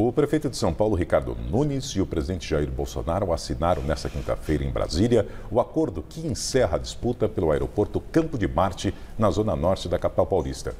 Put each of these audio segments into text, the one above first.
O prefeito de São Paulo, Ricardo Nunes, e o presidente Jair Bolsonaro assinaram nesta quinta-feira em Brasília o acordo que encerra a disputa pelo aeroporto Campo de Marte, na zona norte da capital paulista.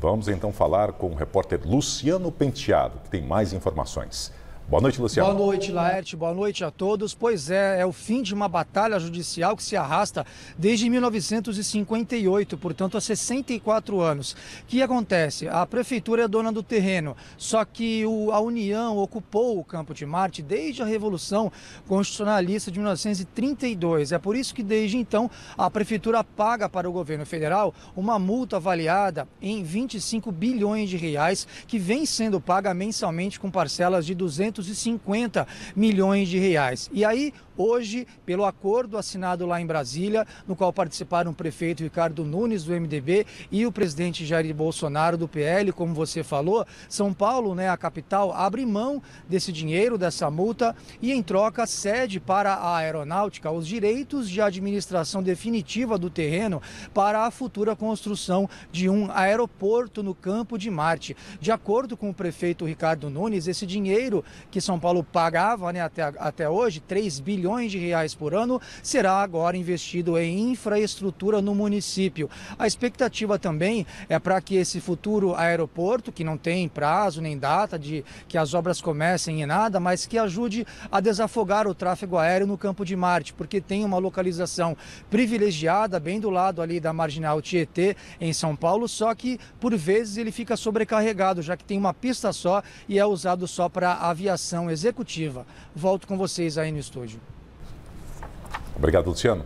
Vamos então falar com o repórter Luciano Penteado, que tem mais informações. Boa noite, Luciano. Boa noite, Laerte. Boa noite a todos. Pois é, é o fim de uma batalha judicial que se arrasta desde 1958, portanto há 64 anos. O que acontece? A prefeitura é dona do terreno, só que o, a União ocupou o Campo de Marte desde a Revolução Constitucionalista de 1932. É por isso que desde então a prefeitura paga para o governo federal uma multa avaliada em 25 bilhões de reais que vem sendo paga mensalmente com parcelas de 200 250 milhões de reais. E aí, hoje, pelo acordo assinado lá em Brasília, no qual participaram o prefeito Ricardo Nunes, do MDB, e o presidente Jair Bolsonaro, do PL, como você falou, São Paulo, né, a capital, abre mão desse dinheiro, dessa multa, e em troca cede para a aeronáutica os direitos de administração definitiva do terreno para a futura construção de um aeroporto no campo de Marte. De acordo com o prefeito Ricardo Nunes, esse dinheiro que São Paulo pagava né, até, até hoje, 3 bilhões de reais por ano, será agora investido em infraestrutura no município. A expectativa também é para que esse futuro aeroporto, que não tem prazo nem data de que as obras comecem e nada, mas que ajude a desafogar o tráfego aéreo no Campo de Marte, porque tem uma localização privilegiada bem do lado ali da Marginal Tietê, em São Paulo, só que por vezes ele fica sobrecarregado, já que tem uma pista só e é usado só para aviação executiva. Volto com vocês aí no estúdio. Obrigado, Luciano.